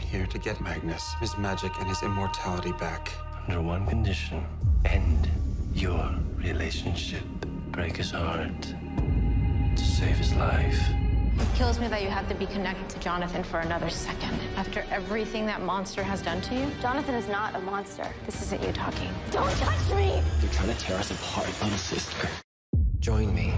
here to get Magnus, his magic, and his immortality back. Under one condition end your relationship. Break his heart to save his life. It kills me that you have to be connected to Jonathan for another second. After everything that monster has done to you, Jonathan is not a monster. this isn't you talking. Don't touch me! You're trying to tear us apart, little sister. Join me.